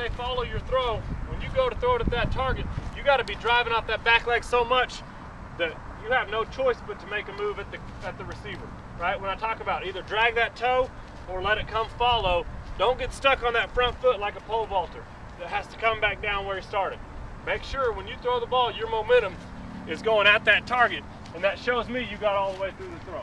say follow your throw, when you go to throw it at that target, you got to be driving off that back leg so much that you have no choice but to make a move at the at the receiver. Right? When I talk about either drag that toe or let it come follow, don't get stuck on that front foot like a pole vaulter that has to come back down where he started. Make sure when you throw the ball, your momentum is going at that target, and that shows me you got all the way through the throw.